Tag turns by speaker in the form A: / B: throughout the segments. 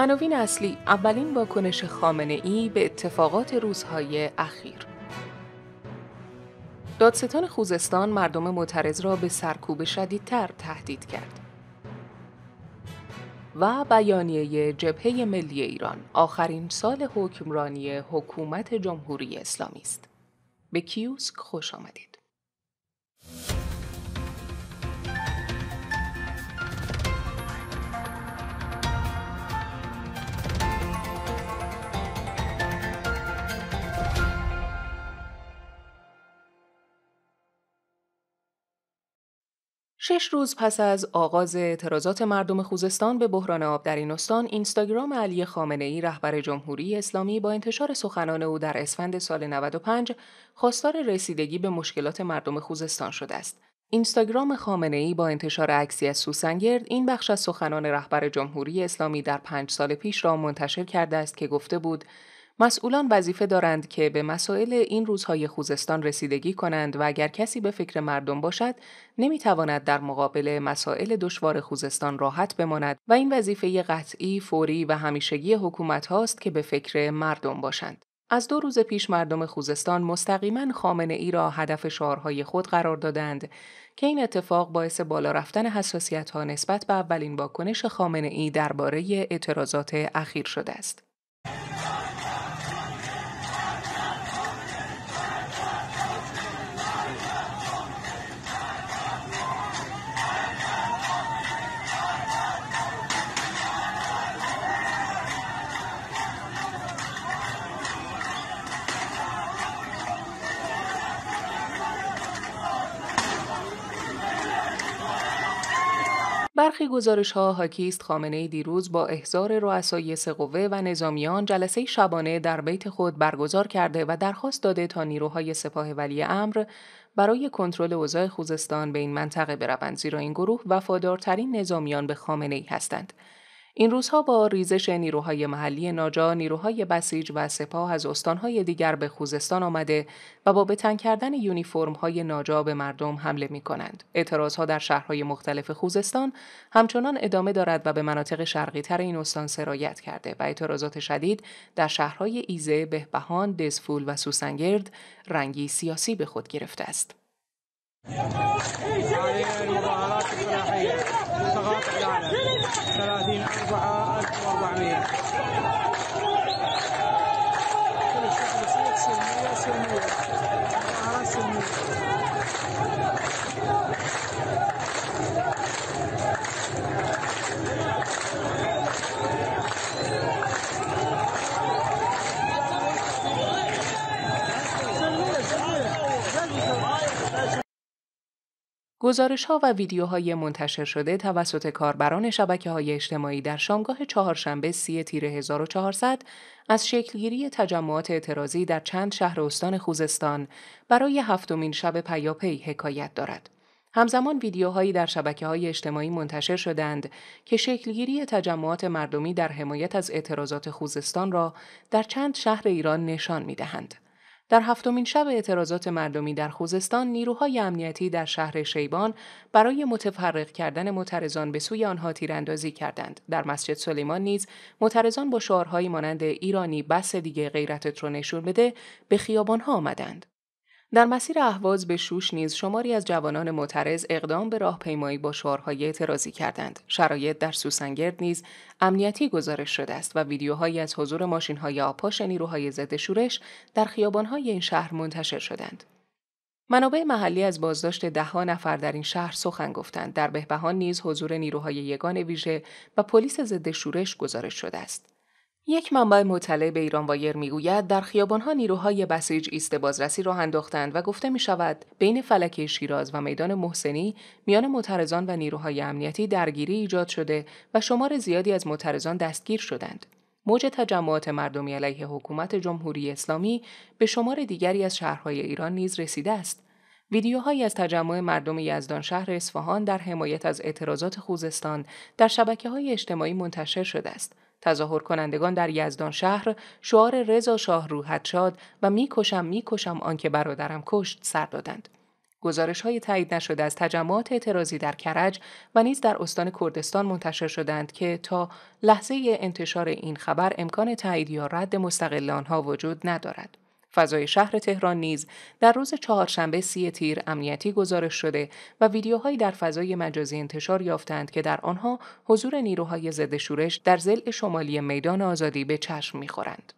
A: عناوین اصلی اولین واکنش خامنه ای به اتفاقات روزهای اخیر دادستان خوزستان مردم معترض را به سرکوب شدیدتر تهدید کرد. و بیانیه جبهه ملی ایران آخرین سال حکمرانی حکومت جمهوری اسلامی است. به کیوسک خوش آمدید. شش روز پس از آغاز اعتراضات مردم خوزستان به بحران آب در این استان، اینستاگرام علی خامنه ای رهبر جمهوری اسلامی با انتشار سخنان او در اسفند سال 95 خواستار رسیدگی به مشکلات مردم خوزستان شده است. اینستاگرام خامنه ای با انتشار عکسی از سوسنگرد این بخش از سخنان رهبر جمهوری اسلامی در پنج سال پیش را منتشر کرده است که گفته بود مسئولان وظیفه دارند که به مسائل این روزهای خوزستان رسیدگی کنند و اگر کسی به فکر مردم باشد نمی‌تواند در مقابل مسائل دشوار خوزستان راحت بماند و این وظیفه قطعی، فوری و همیشگی حکومت هاست که به فکر مردم باشند. از دو روز پیش مردم خوزستان مستقیما خامنه ای را هدف شعارهای خود قرار دادند که این اتفاق باعث بالا رفتن حساسیت ها نسبت به اولین واکنش خامنه ای درباره اعتراضات اخیر شده است. برخی گزارش ها حاکی خامنه دیروز با احضار رؤسای قوه و نظامیان جلسه شبانه در بیت خود برگزار کرده و درخواست داده تا نیروهای سپاه ولی امر برای کنترل اوضاع خوزستان به این منطقه بروند زیرا این گروه وفادارترین نظامیان به خامنه ای هستند. این روزها با ریزش نیروهای محلی ناجا، نیروهای بسیج و سپاه از استانهای دیگر به خوزستان آمده و با بتن کردن یونیفرم‌های ناجا به مردم حمله می کنند. اعتراضها در شهرهای مختلف خوزستان همچنان ادامه دارد و به مناطق شرقی تر این استان سرایت کرده و اعتراضات شدید در شهرهای ایزه، بهبهان، دزفول و سوسنگرد رنگی سیاسی به خود گرفته است. 30 4 1400 گزارش ها و ویدیوهای منتشر شده توسط کاربران شبکه های اجتماعی در شامگاه چهارشنبه سی تیر 1400 از شکلگیری تجمعات اعتراضی در چند شهر استان خوزستان برای هفتمین شب پیاپی حکایت دارد. همزمان ویدیوهایی در شبکه های اجتماعی منتشر شدند که شکلگیری تجمعات مردمی در حمایت از اعتراضات خوزستان را در چند شهر ایران نشان می دهند. در هفتمین شب اعتراضات مردمی در خوزستان نیروهای امنیتی در شهر شیبان برای متفرق کردن معترضان به سوی آنها تیراندازی کردند. در مسجد سلیمان نیز معترضان با شعارهایی مانند ایرانی بس دیگه غیرتت رو نشون بده به خیابانها آمدند. در مسیر اهواز به شوش نیز شماری از جوانان معترض اقدام به راهپیمایی با شعارهای اعتراضی کردند. شرایط در سوسنگرد نیز امنیتی گزارش شده است و ویدیوهایی از حضور ماشین‌های آپاش نیروهای ضد شورش در خیابانهای این شهر منتشر شدند. منابع محلی از بازداشت دهها نفر در این شهر سخن گفتند. در بهبهان نیز حضور نیروهای یگان ویژه و پلیس ضد شورش گزارش شده است. یک منبع مطلع به ایران وایر می‌گوید در خیابانها نیروهای بسیج ایست بازرسی راه انداختند و گفته می شود بین فلکه شیراز و میدان محسنی میان معترضان و نیروهای امنیتی درگیری ایجاد شده و شمار زیادی از معترضان دستگیر شدند. موج تجمعات مردمی علیه حکومت جمهوری اسلامی به شمار دیگری از شهرهای ایران نیز رسیده است. ویدیوهایی از تجمع مردم یزدان شهر اصفهان در حمایت از اعتراضات خوزستان در شبکه های اجتماعی منتشر شده است. تظاهر کنندگان در یزدان شهر شعار رضا شاه روحت شاد و می‌کشم می‌کشم آنکه برادرم کشت سر دادند. گزارش های تایید نشده از تجمعات اعتراضی در کرج و نیز در استان کردستان منتشر شدند که تا لحظه انتشار این خبر امکان تایید یا رد مستقل آنها وجود ندارد. فضای شهر تهران نیز در روز چهارشنبه سی تیر امنیتی گزارش شده و ویدیوهایی در فضای مجازی انتشار یافتند که در آنها حضور نیروهای ضد شورش در زل شمالی میدان آزادی به چشم می‌خورند.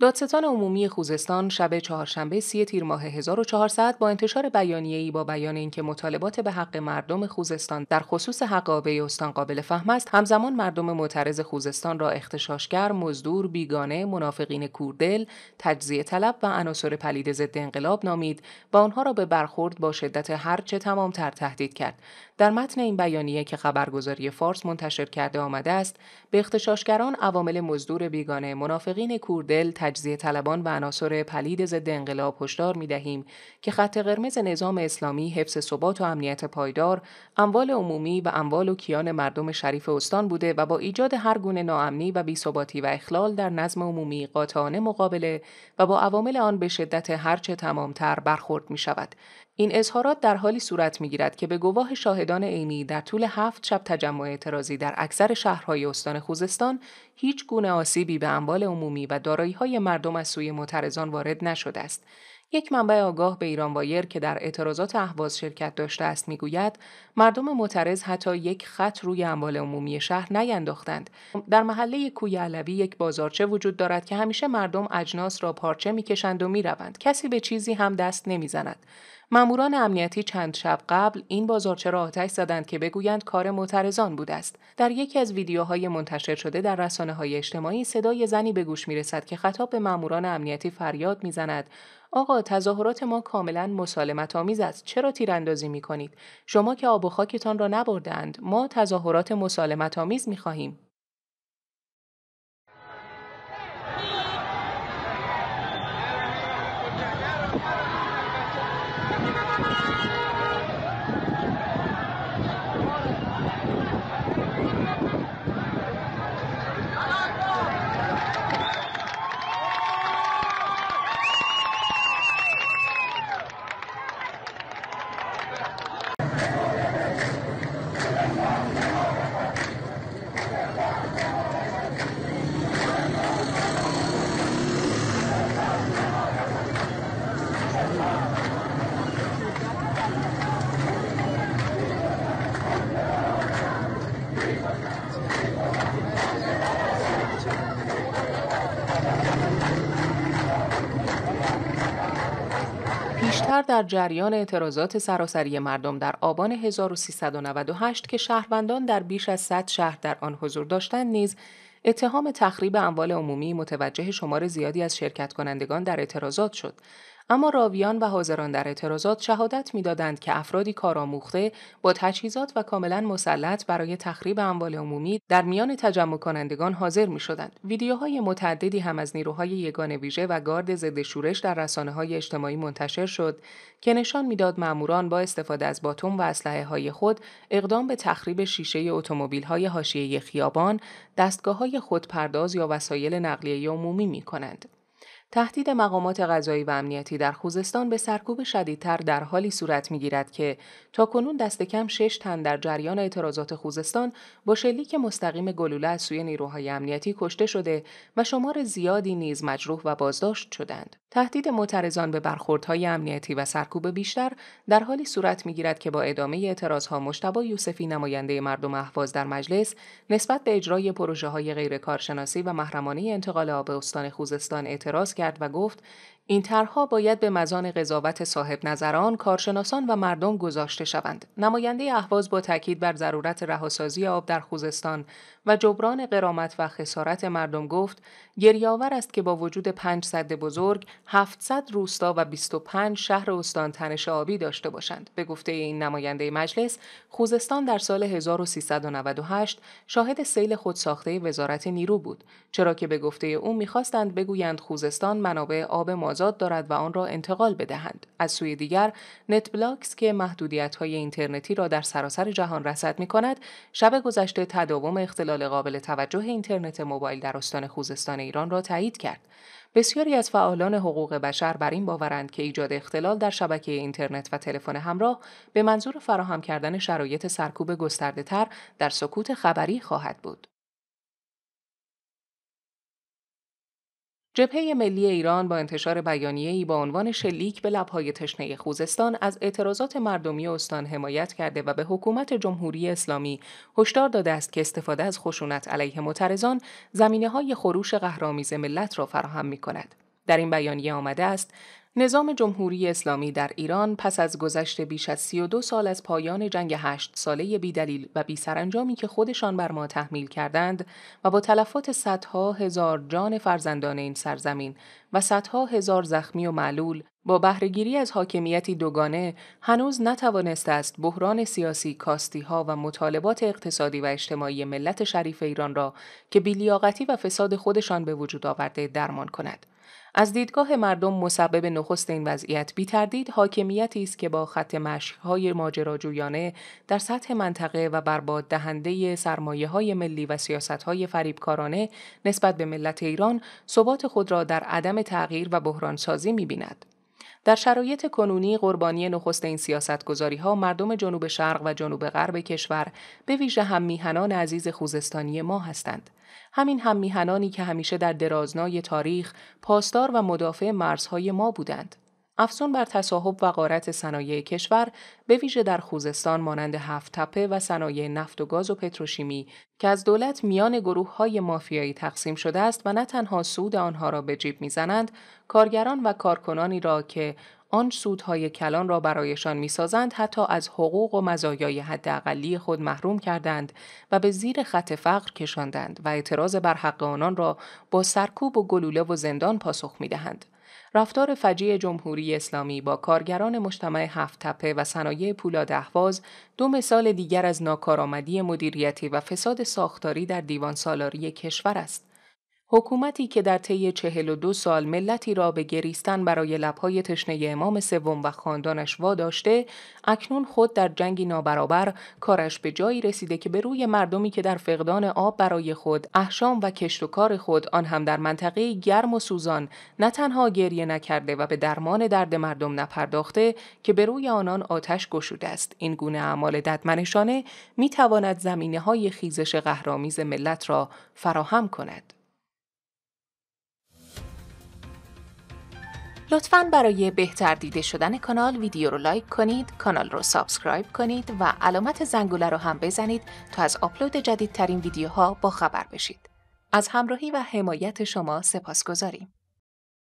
A: دادستان عمومی خوزستان شب چهارشنبه سی تیر ماه 1400 با انتشار بیانیه‌ای با بیان اینکه مطالبات به حق مردم خوزستان در خصوص حق آبه استان قابل فهم است همزمان مردم معترض خوزستان را اختشاشگر مزدور بیگانه منافقین کوردل تجزیه طلب و عناصر پلید ضد انقلاب نامید و آنها را به برخورد با شدت هرچه تمامتر تهدید کرد. در متن این بیانیه که خبرگزاری فارس منتشر کرده آمده است به اختشاشگران عوامل مزدور بیگانه منافقین کوردل تجزیه طلبان و عناصر پلید ضد انقلاب هشدار می دهیم که خط قرمز نظام اسلامی حفظ ثبات و امنیت پایدار اموال عمومی و اموال و کیان مردم شریف استان بوده و با ایجاد هر گونه ناامنی و بیثباتی و اخلال در نظم عمومی قاطعانه مقابله و با عوامل آن به شدت هرچه تمامتر برخورد می شود این اظهارات در حالی صورت می‌گیرد که به گواه شاهدان عینی در طول هفت شب تجمع اعتراضی در اکثر شهرهای استان خوزستان هیچ گونه آسیبی به اموال عمومی و های مردم از سوی معترضان وارد نشده است. یک منبع آگاه به ایران وایر که در اعتراضات اهواز شرکت داشته است می‌گوید مردم معترض حتی یک خط روی اموال عمومی شهر نینداختند. در محله کوی علوی یک بازارچه وجود دارد که همیشه مردم اجناس را پارچه می‌کشند و می‌روند. کسی به چیزی هم دست نمی‌زند. ماموران امنیتی چند شب قبل این بازارچه را آتش زدند که بگویند کار معترضان بوده است در یکی از ویدیوهای منتشر شده در رسانه های اجتماعی صدای زنی به گوش می رسد که خطاب به ماموران امنیتی فریاد می‌زند. آقا تظاهرات ما کاملا مسالمت آمیز است. چرا تیراندازی می کنید شما که آب و خاکتان را نبردند ما تظاهرات مسالمت آمیز می خواهیم در جریان اعتراضات سراسری مردم در آبان 1398 که شهروندان در بیش از 100 شهر در آن حضور داشتند نیز اتهام تخریب اموال عمومی متوجه شمار زیادی از شرکت کنندگان در اعتراضات شد. اما راویان و حاضران در اعتراضات شهادت می‌دادند که افرادی کارآموخته با تجهیزات و کاملا مسلط برای تخریب اموال عمومی در میان تجمع کنندگان حاضر می شدند. ویدیوهای متعددی هم از نیروهای یگان ویژه و گارد ضد شورش در رسانه های اجتماعی منتشر شد که نشان می‌داد ماموران با استفاده از باتوم و اسلحه های خود اقدام به تخریب شیشه اتومبیل های حاشیه خیابان، دستگاه های خودپرداز یا وسایل نقلیه عمومی می کنند. تهدید مقامات غذایی و امنیتی در خوزستان به سرکوب شدیدتر در حالی صورت می‌گیرد که تا کنون دست کم شش تن در جریان اعتراضات خوزستان با شلیک مستقیم گلوله از سوی نیروهای امنیتی کشته شده و شمار زیادی نیز مجروح و بازداشت شدند. تهدید معترضان به برخوردهای امنیتی و سرکوب بیشتر در حالی صورت می‌گیرد که با ادامه اعتراضها مشتبا یوسفی نماینده مردم اهواز در مجلس نسبت به اجرای پروژه های غیرکارشناسی و محرمانه انتقال آب استان خوزستان اعتراض کرد و گفت این طرحها باید به مزان قضاوت صاحب نظران، کارشناسان و مردم گذاشته شوند. نماینده اهواز با تاکید بر ضرورت رهاسازی آب در خوزستان و جبران قرامت و خسارت مردم گفت گریاور است که با وجود پنج صد بزرگ 700 روستا و 25 شهر استان تنش آبی داشته باشند به گفته این نماینده مجلس خوزستان در سال 1398 شاهد سیل خودساخته وزارت نیرو بود چرا که به گفته او می‌خواستند بگویند خوزستان منابع آب اعتراضات دارد و آن را انتقال بدهند. از سوی دیگر NetBlocks که محدودیت های اینترنتی را در سراسر جهان رصد می کند شب گذشته تداوم اختلال قابل توجه اینترنت موبایل در استان خوزستان ایران را تایید کرد. بسیاری از فعالان حقوق بشر بر این باورند که ایجاد اختلال در شبکه اینترنت و تلفن همراه به منظور فراهم کردن شرایط سرکوب گسترده تر در سکوت خبری خواهد بود. جبهه ملی ایران با انتشار بیانیه‌ای با عنوان شلیک به لبهای تشنه خوزستان از اعتراضات مردمی استان حمایت کرده و به حکومت جمهوری اسلامی هشدار داده است که استفاده از خشونت علیه معترضان زمینه های خروش قهرآمیز ملت را فراهم می کند. در این بیانیه آمده است نظام جمهوری اسلامی در ایران پس از گذشت بیش از 32 سال از پایان جنگ هشت ساله بیدلیل و بی سرانجامی که خودشان بر ما تحمیل کردند و با تلفات صدها هزار جان فرزندان این سرزمین و صدها هزار زخمی و معلول با بهرهگیری از حاکمیتی دوگانه هنوز نتوانسته است بحران سیاسی کاستی ها و مطالبات اقتصادی و اجتماعی ملت شریف ایران را که بیلیاقتی و فساد خودشان به وجود آورده درمان کند. از دیدگاه مردم مسبب نخست این وضعیت بی تردید حاکمیتی است که با خط مشکهای ماجراجویانه در سطح منطقه و برباد دهنده سرمایه های ملی و سیاست های فریبکارانه نسبت به ملت ایران ثبات خود را در عدم تغییر و بحران سازی می بیند. در شرایط کنونی قربانی نخست این سیاستگذاری ها مردم جنوب شرق و جنوب غرب کشور به ویژه هم میهنان عزیز خوزستانی ما هستند. همین هم میهنانی که همیشه در درازنای تاریخ پاسدار و مدافع مرزهای ما بودند. افزون بر تصاحب و غارت صنایع کشور به ویژه در خوزستان مانند هفت تپه و صنایع نفت و گاز و پتروشیمی که از دولت میان گروه های مافیایی تقسیم شده است و نه تنها سود آنها را به جیب می‌زنند کارگران و کارکنانی را که آن سودهای کلان را برایشان می‌سازند حتی از حقوق و مزایای حداقلی خود محروم کردند و به زیر خط فقر کشاندند و اعتراض بر حق آنان را با سرکوب و گلوله و زندان پاسخ می‌دهند. رفتار فجیع جمهوری اسلامی با کارگران مجتمع هفت تپه و صنایع پولاد اهواز دو مثال دیگر از ناکارآمدی مدیریتی و فساد ساختاری در دیوان سالاری کشور است. حکومتی که در طی دو سال ملتی را به گریستن برای لبهای تشنه امام سوم و خاندانش واداشته اکنون خود در جنگی نابرابر کارش به جایی رسیده که به روی مردمی که در فقدان آب برای خود احشام و کشت و کار خود آن هم در منطقه گرم و سوزان نه تنها گریه نکرده و به درمان درد مردم نپرداخته که به روی آنان آتش گشوده است. این گونه اعمال ددمنشانه می تواند زمینه های خیزش قهرامیز ملت را فراهم کند. لطفا برای بهتر دیده شدن کانال ویدیو رو like کنید، کانال رو subscribe کنید و علامت زنگوله رو هم بزنید تا از آپلود جدیدترین ویدیوها با خبر بشید. از همراهی و حمایت شما سپاس گذاریم.